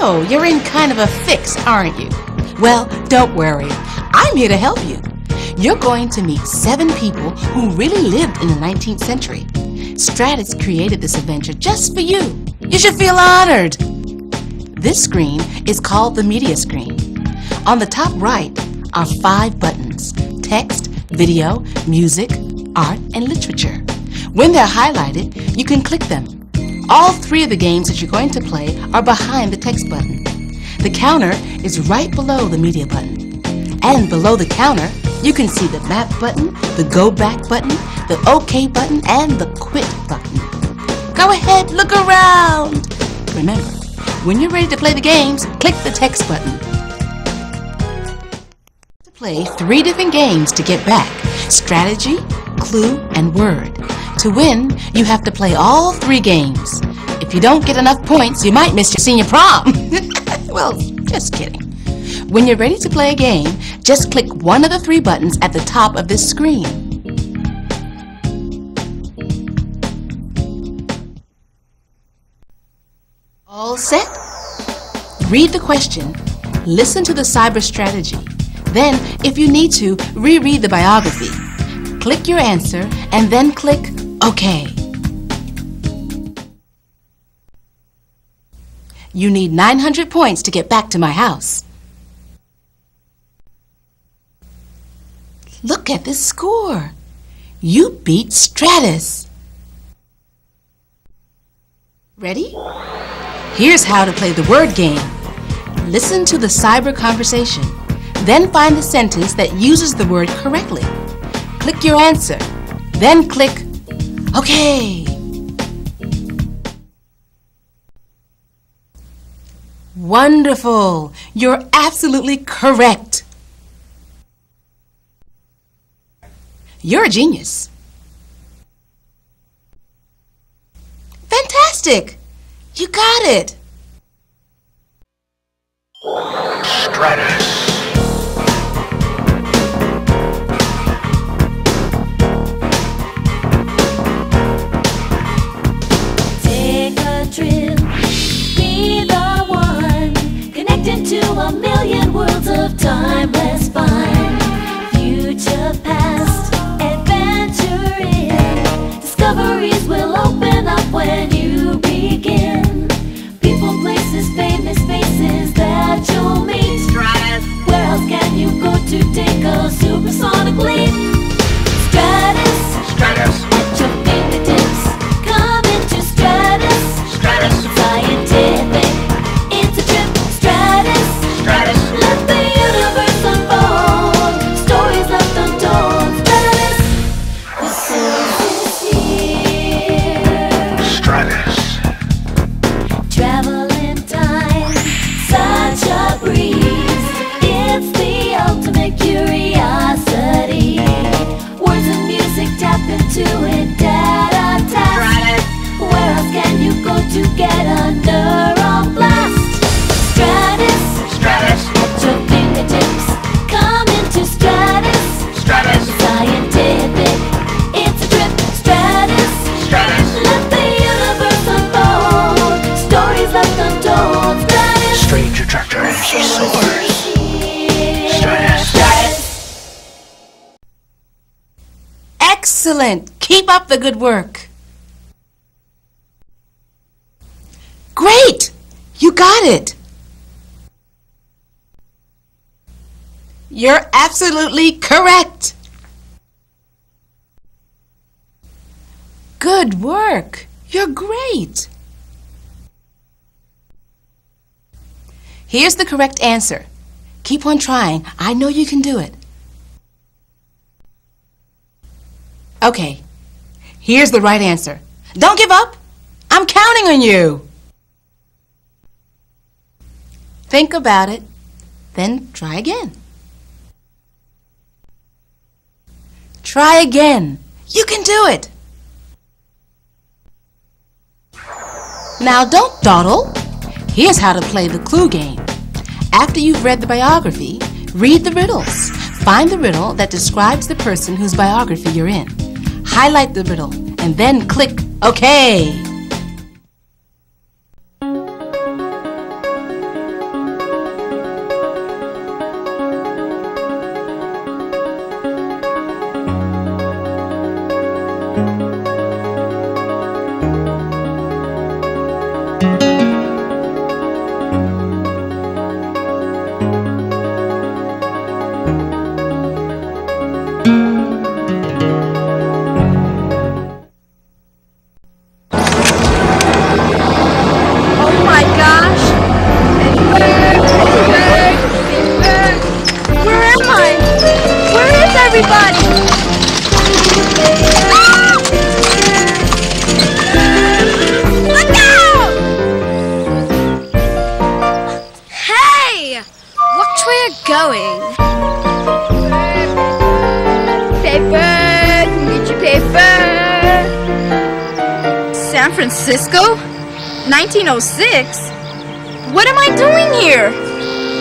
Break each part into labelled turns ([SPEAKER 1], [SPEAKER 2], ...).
[SPEAKER 1] So, you're in kind of a fix, aren't you? Well, don't worry. I'm here to help you. You're going to meet seven people who really lived in the 19th century. Stratus created this adventure just for you. You should feel honored. This screen is called the media screen. On the top right are five buttons text, video, music, art, and literature. When they're highlighted, you can click them. All three of the games that you're going to play are behind the text button. The counter is right below the media button. And below the counter, you can see the map button, the go back button, the OK button, and the quit button. Go ahead, look around. Remember, when you're ready to play the games, click the text button. To play three different games to get back, strategy, clue, and word. To win, you have to play all three games. If you don't get enough points, you might miss your senior prom. well, just kidding. When you're ready to play a game, just click one of the three buttons at the top of this screen. All set? Read the question, listen to the cyber strategy. Then, if you need to, reread the biography. Click your answer and then click OK. You need 900 points to get back to my house. Look at this score. You beat Stratus. Ready? Here's how to play the word game. Listen to the cyber conversation. Then find the sentence that uses the word correctly. Click your answer. Then click OK. Wonderful! You're absolutely correct. You're a genius. Fantastic! You got it!
[SPEAKER 2] Stratus.
[SPEAKER 3] A million worlds of timeless fun. Future, past, adventure in, discoveries will open up when you begin. People, places, famous faces that you'll meet. Where else can you go to take a supersonic leap? Stratus.
[SPEAKER 2] Stratus.
[SPEAKER 1] Excellent! Keep up the good work. Great! You got it! You're absolutely correct! Good work! You're great! Here's the correct answer. Keep on trying. I know you can do it. Okay, here's the right answer. Don't give up. I'm counting on you. Think about it, then try again. Try again. You can do it. Now don't dawdle. Here's how to play the clue game. After you've read the biography, read the riddles. Find the riddle that describes the person whose biography you're in. Highlight the riddle and then click OK.
[SPEAKER 4] Francisco? 1906? What am I doing here?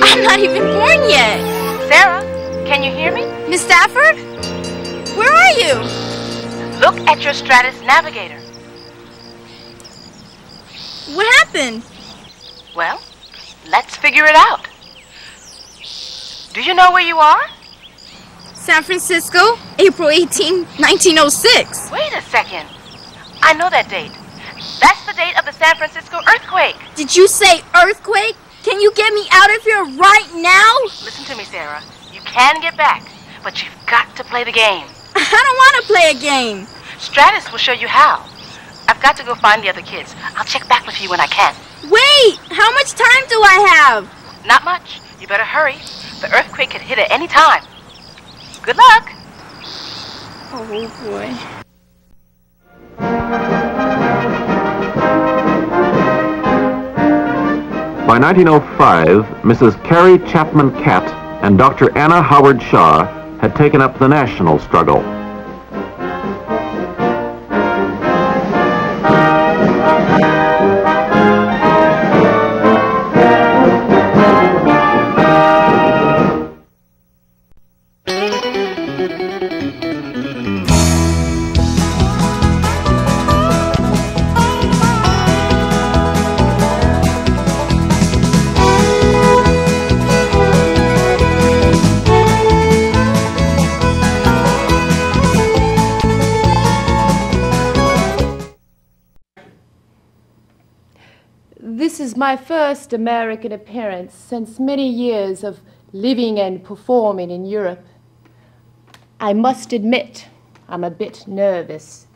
[SPEAKER 4] I'm not even born yet.
[SPEAKER 5] Sarah, can you hear me?
[SPEAKER 4] Miss Stafford? Where are you?
[SPEAKER 5] Look at your Stratus navigator.
[SPEAKER 4] What happened?
[SPEAKER 5] Well, let's figure it out. Do you know where you are?
[SPEAKER 4] San Francisco, April 18, 1906.
[SPEAKER 5] Wait a second. I know that date. That's the date of the San Francisco earthquake.
[SPEAKER 4] Did you say earthquake? Can you get me out of here right now?
[SPEAKER 5] Listen to me, Sarah. You can get back, but you've got to play the game.
[SPEAKER 4] I don't want to play a game.
[SPEAKER 5] Stratus will show you how. I've got to go find the other kids. I'll check back with you when I can.
[SPEAKER 4] Wait, how much time do I have?
[SPEAKER 5] Not much. You better hurry. The earthquake could hit at any time. Good luck.
[SPEAKER 4] Oh boy.
[SPEAKER 6] By 1905, Mrs. Carrie Chapman Catt and Dr. Anna Howard Shaw had taken up the national struggle.
[SPEAKER 7] My first American appearance since many years of living and performing in Europe. I must admit, I'm a bit nervous.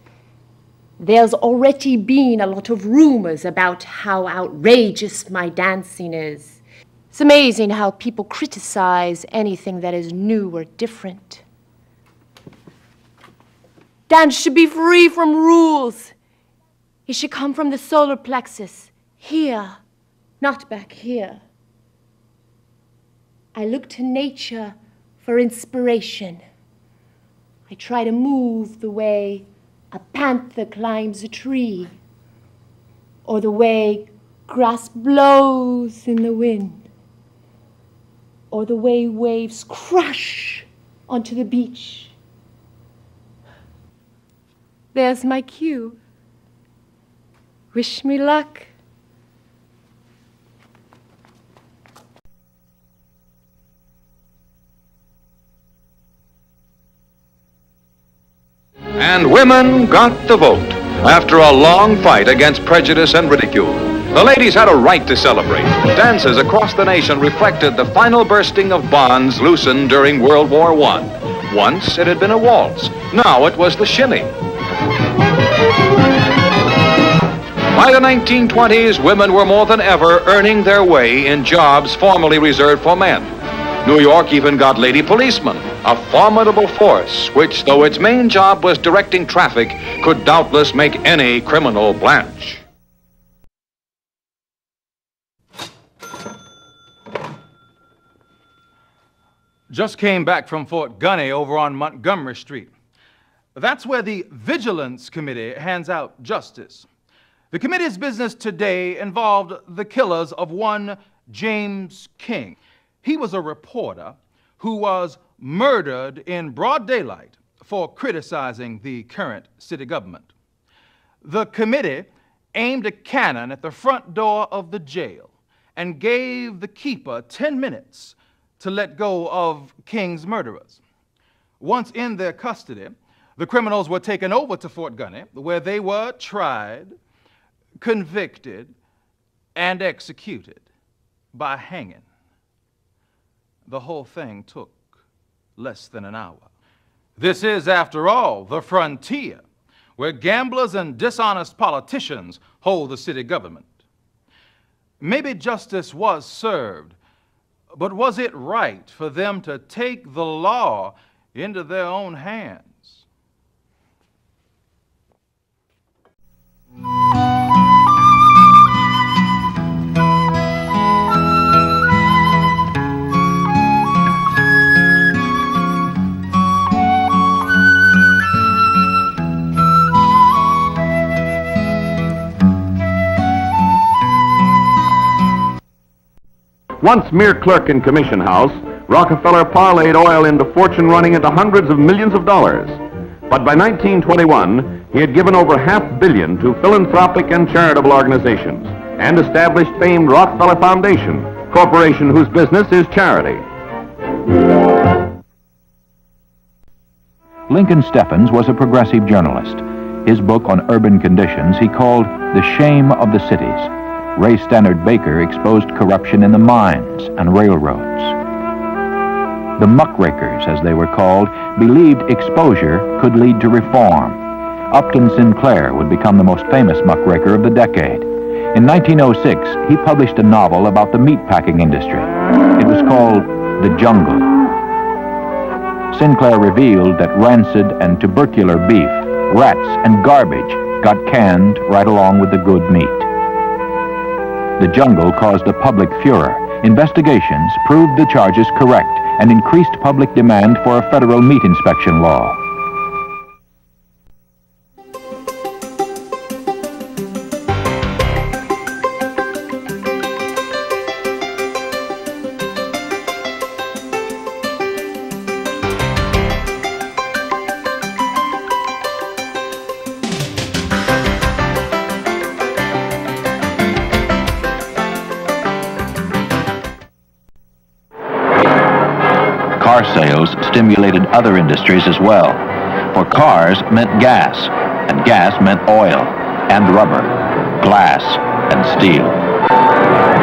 [SPEAKER 7] There's already been a lot of rumors about how outrageous my dancing is. It's amazing how people criticize anything that is new or different. Dance should be free from rules. It should come from the solar plexus, here, not back here. I look to nature for inspiration. I try to move the way a panther climbs a tree, or the way grass blows in the wind, or the way waves crash onto the beach. There's my cue. Wish me luck.
[SPEAKER 8] And women got the vote after a long fight against prejudice and ridicule. The ladies had a right to celebrate. Dances across the nation reflected the final bursting of bonds loosened during World War I. Once it had been a waltz. Now it was the shimmy. By the 1920s, women were more than ever earning their way in jobs formerly reserved for men. New York even got lady policemen, a formidable force which, though its main job was directing traffic, could doubtless make any criminal blanch.
[SPEAKER 9] Just came back from Fort Gunny over on Montgomery Street. That's where the Vigilance Committee hands out justice. The committee's business today involved the killers of one James King. He was a reporter who was murdered in broad daylight for criticizing the current city government. The committee aimed a cannon at the front door of the jail and gave the keeper 10 minutes to let go of King's murderers. Once in their custody, the criminals were taken over to Fort Gunny, where they were tried, convicted, and executed by hanging. The whole thing took less than an hour. This is, after all, the frontier where gamblers and dishonest politicians hold the city government. Maybe justice was served, but was it right for them to take the law into their own hands?
[SPEAKER 10] Once mere clerk in Commission House, Rockefeller parlayed oil into fortune running into hundreds of millions of dollars. But by 1921, he had given over half billion to philanthropic and charitable organizations and established famed Rockefeller Foundation, corporation whose business is charity.
[SPEAKER 11] Lincoln Steffens was a progressive journalist. His book on urban conditions he called The Shame of the Cities. Ray Stannard Baker exposed corruption in the mines and railroads. The muckrakers, as they were called, believed exposure could lead to reform. Upton Sinclair would become the most famous muckraker of the decade. In 1906, he published a novel about the meatpacking industry. It was called The Jungle. Sinclair revealed that rancid and tubercular beef, rats, and garbage got canned right along with the good meat. The jungle caused a public furor. Investigations proved the charges correct and increased public demand for a federal meat inspection law. Other industries as well. For cars meant gas, and gas meant oil, and rubber, glass, and steel.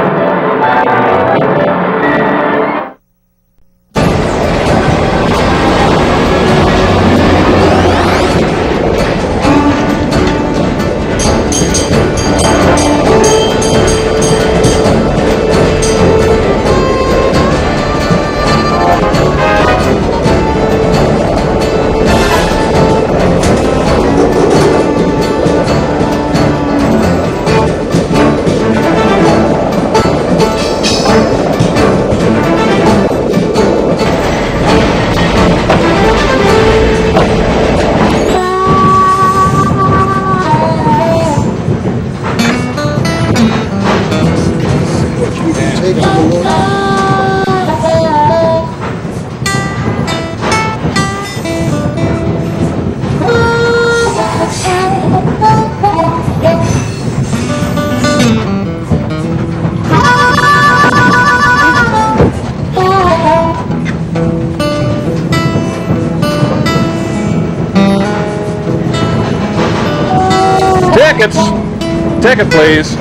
[SPEAKER 12] Ticket, please.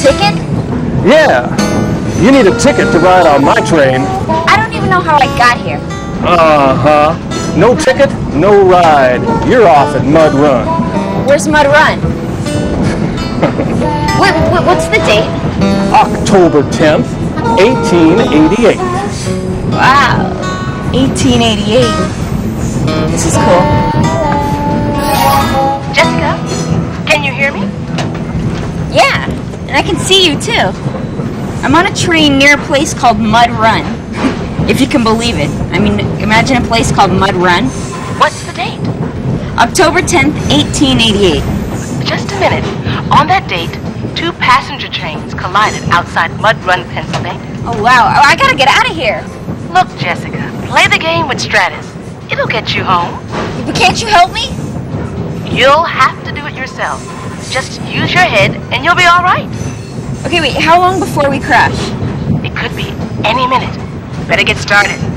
[SPEAKER 13] Ticket?
[SPEAKER 12] Yeah. You need a ticket to ride on my train.
[SPEAKER 13] I don't even know how I got here.
[SPEAKER 12] Uh-huh. No ticket, no ride. You're off at Mud Run.
[SPEAKER 13] Where's Mud Run? wait, wait, what's the date?
[SPEAKER 12] October 10th, 1888.
[SPEAKER 13] Wow, 1888. This is cool. And I can see you too. I'm on a train near a place called Mud Run. if you can believe it. I mean, imagine a place called Mud Run.
[SPEAKER 1] What's the date?
[SPEAKER 13] October 10th, 1888.
[SPEAKER 1] Just a minute. On that date, two passenger trains collided outside Mud Run, Pennsylvania.
[SPEAKER 13] Oh, wow. Oh, I gotta get out of here.
[SPEAKER 1] Look, Jessica, play the game with Stratus. It'll get you home.
[SPEAKER 13] But can't you help me?
[SPEAKER 1] You'll have to do it yourself. Just use your head and you'll be all right.
[SPEAKER 13] Okay, wait, how long before we crash?
[SPEAKER 1] It could be any minute. Better get started.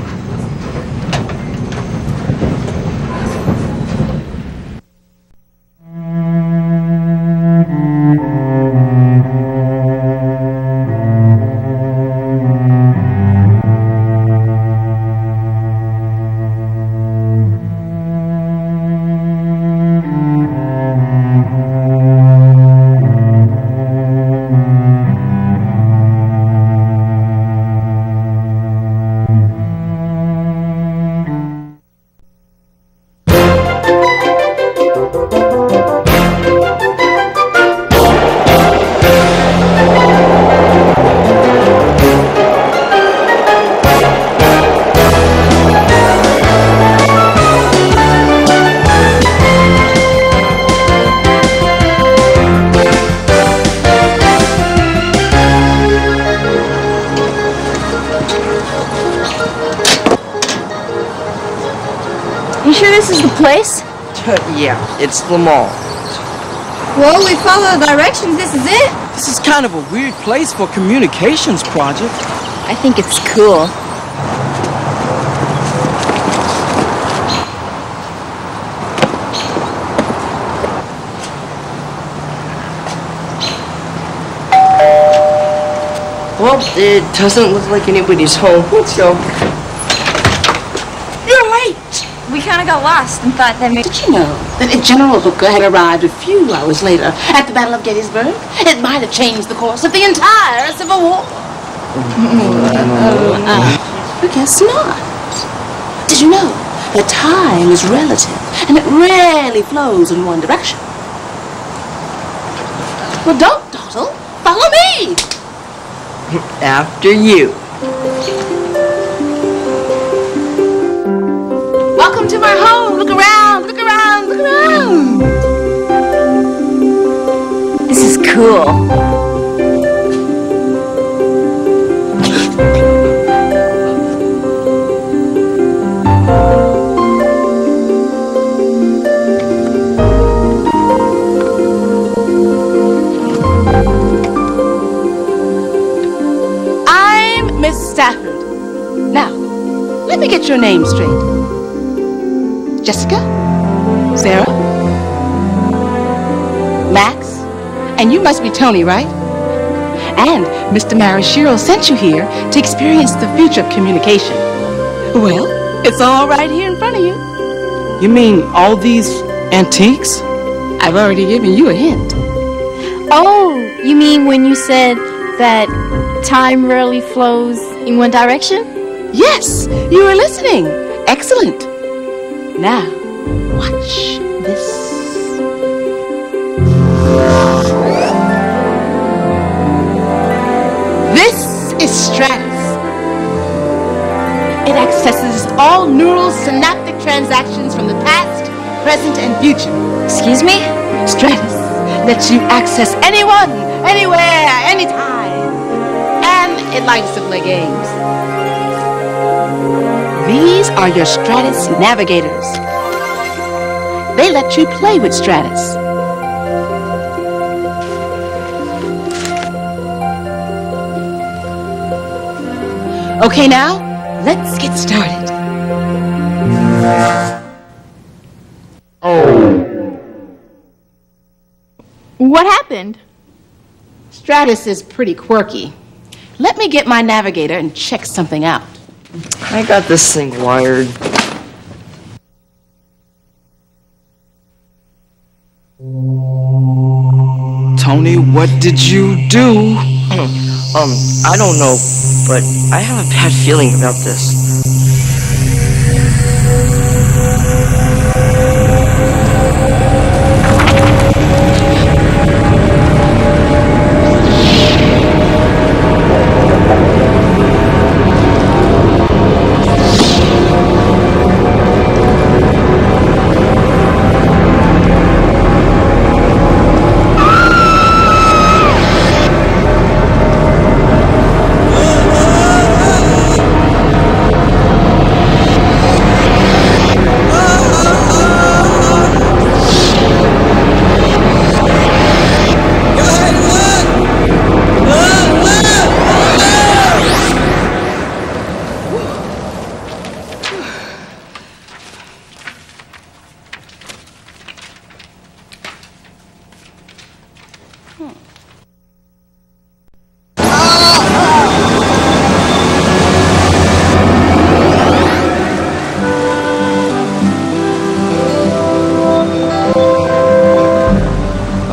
[SPEAKER 14] Yeah, it's the mall.
[SPEAKER 13] Well, we follow the directions. This is it.
[SPEAKER 14] This is kind of a weird place for a communications project.
[SPEAKER 13] I think it's cool.
[SPEAKER 14] Well, it doesn't look like anybody's home. Let's go.
[SPEAKER 1] You're late.
[SPEAKER 13] We kind of got lost and thought that maybe.
[SPEAKER 1] Did you know that if General Hooker had arrived a few hours later at the Battle of Gettysburg, it might have changed the course of the entire Civil War? Uh, but guess not. Did you know that time is relative and it rarely flows in one direction? Well, don't dawdle. Follow me.
[SPEAKER 14] After you.
[SPEAKER 1] Welcome to my home. Look around. Look around. Look around.
[SPEAKER 13] This is cool.
[SPEAKER 1] I'm Miss Stafford. Now, let me get your name straight. Must be Tony, right? And Mr. Marashiro sent you here to experience the future of communication. Well, it's all right here in front of you.
[SPEAKER 14] You mean all these antiques?
[SPEAKER 1] I've already given you a hint.
[SPEAKER 4] Oh, you mean when you said that time rarely flows in one direction?
[SPEAKER 1] Yes, you were listening. Excellent. Now, watch this. Stratus. It accesses all neural synaptic transactions from the past, present, and future.
[SPEAKER 13] Excuse me?
[SPEAKER 1] Stratus lets you access anyone, anywhere, anytime. And it likes to play games. These are your Stratus navigators. They let you play with Stratus. Okay, now, let's get started. Oh.
[SPEAKER 4] What happened?
[SPEAKER 1] Stratus is pretty quirky. Let me get my navigator and check something out.
[SPEAKER 14] I got this thing wired. Tony, what did you do? Hmm. Um, I don't know, but I have a bad feeling about this.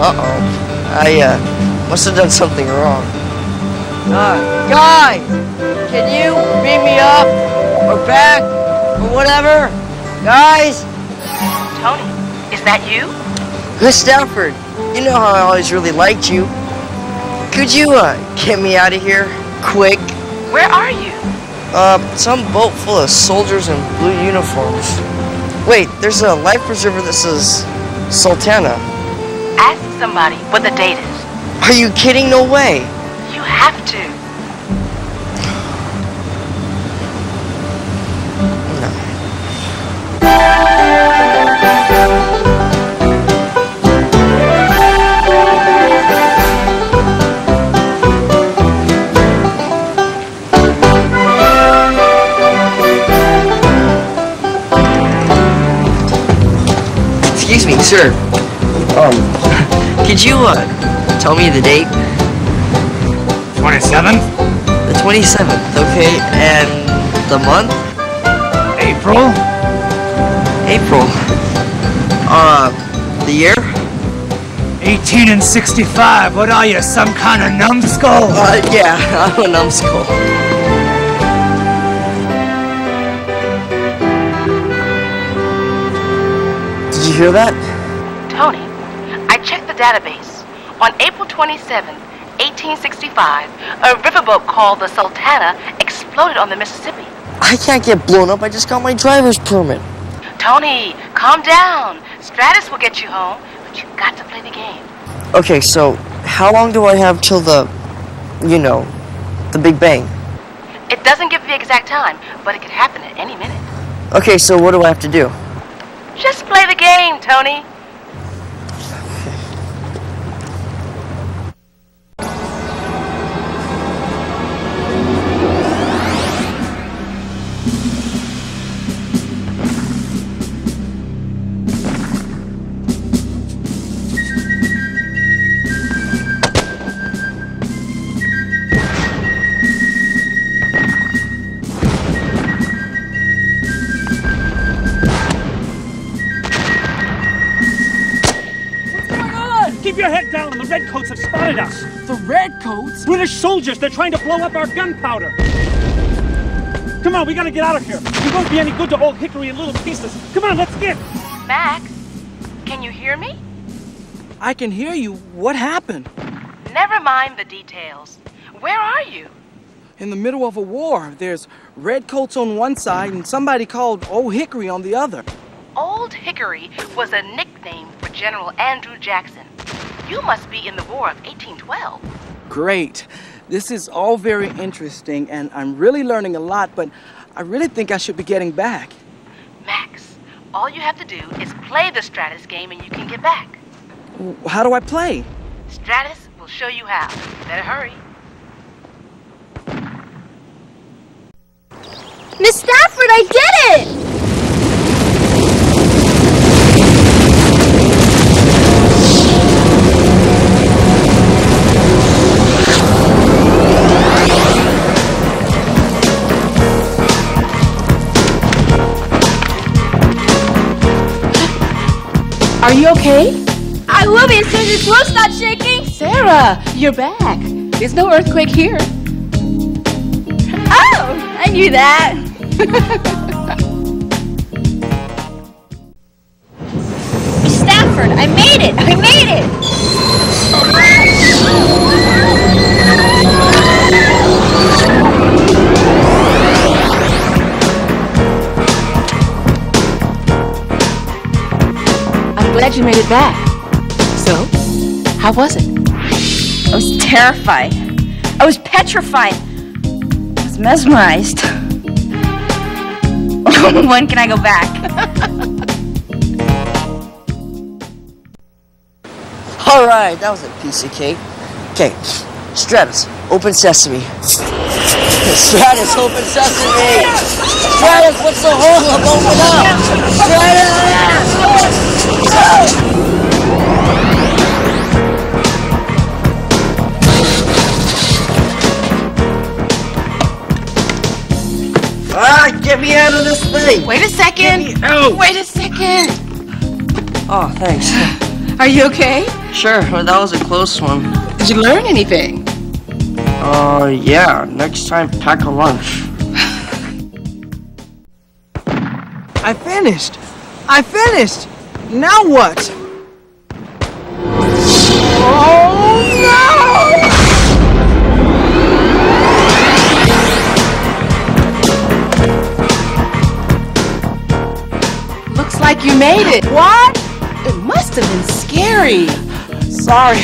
[SPEAKER 14] Uh-oh. I, uh, must have done something wrong. Uh, guys! Can you beat me up? Or back? Or whatever? Guys?
[SPEAKER 1] Tony, is that you?
[SPEAKER 14] Miss Stafford, you know how I always really liked you. Could you, uh, get me out of here? Quick.
[SPEAKER 1] Where are you?
[SPEAKER 14] Uh, some boat full of soldiers in blue uniforms. Wait, there's a life preserver that says Sultana.
[SPEAKER 1] Ask somebody what the date is.
[SPEAKER 14] Are you kidding? No way.
[SPEAKER 1] You have to.
[SPEAKER 14] Excuse me, sir. Um, could you, uh, tell me the date?
[SPEAKER 15] 27th?
[SPEAKER 14] The 27th, okay. And the month?
[SPEAKER 15] April?
[SPEAKER 14] April. Uh, the year?
[SPEAKER 15] 18 and 65. What are you, some kind of numbskull?
[SPEAKER 14] Uh, yeah, I'm a numbskull. Did you hear that?
[SPEAKER 1] Tony, I checked the database. On April 27, 1865, a riverboat called the Sultana exploded on the Mississippi.
[SPEAKER 14] I can't get blown up. I just got my driver's permit.
[SPEAKER 1] Tony, calm down. Stratus will get you home, but you've got to play the game.
[SPEAKER 14] Okay, so how long do I have till the, you know, the Big Bang?
[SPEAKER 1] It doesn't give the exact time, but it could happen at any minute.
[SPEAKER 14] Okay, so what do I have to do?
[SPEAKER 1] Just play the game, Tony.
[SPEAKER 16] Keep your head down. The redcoats have spotted us.
[SPEAKER 17] The redcoats?
[SPEAKER 16] British soldiers. They're trying to blow up our gunpowder. Come on, we gotta get out of here. We won't be any good to Old Hickory in little pieces. Come on, let's get.
[SPEAKER 1] Max, can you hear me?
[SPEAKER 17] I can hear you. What happened?
[SPEAKER 1] Never mind the details. Where are you?
[SPEAKER 17] In the middle of a war. There's redcoats on one side and somebody called Old Hickory on the other.
[SPEAKER 1] Old Hickory was a nickname for General Andrew Jackson. You must be in the War of 1812.
[SPEAKER 17] Great. This is all very interesting and I'm really learning a lot, but I really think I should be getting back.
[SPEAKER 1] Max, all you have to do is play the Stratus game and you can get back.
[SPEAKER 17] How do I play?
[SPEAKER 1] Stratus will show you how. Better hurry.
[SPEAKER 4] Miss Stafford, I did it!
[SPEAKER 1] Are you okay?
[SPEAKER 4] I will be as soon as this road stops shaking.
[SPEAKER 1] Sarah, you're back. There's no earthquake here.
[SPEAKER 4] Oh, I knew that.
[SPEAKER 13] Stafford, I made it! I made it!
[SPEAKER 1] Glad you made it back. So, how was it?
[SPEAKER 13] I was terrified. I was petrified. I was mesmerized. when can I go back?
[SPEAKER 14] All right, that was a piece of cake. Okay, Stratus, open sesame. Stratus, open sesame. Stratus, what's the hold up? Open up. Stratus! Ah, get me out of this thing.
[SPEAKER 1] Wait a second.
[SPEAKER 14] Get me out.
[SPEAKER 1] Wait a second.
[SPEAKER 14] Oh, thanks.
[SPEAKER 1] Are you okay?
[SPEAKER 14] Sure, well, that was a close one.
[SPEAKER 1] Did you learn anything?
[SPEAKER 14] Uh, yeah. Next time, pack a lunch.
[SPEAKER 17] I finished. I finished. Now what? Oh no!
[SPEAKER 1] Looks like you made it. What? It must have been scary.
[SPEAKER 17] Sorry,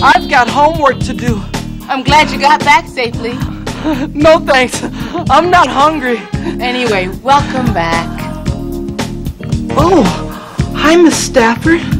[SPEAKER 17] I've got homework to do.
[SPEAKER 1] I'm glad you got back safely.
[SPEAKER 17] No thanks. I'm not hungry.
[SPEAKER 1] Anyway, welcome back.
[SPEAKER 17] Oh, hi, Miss Stafford.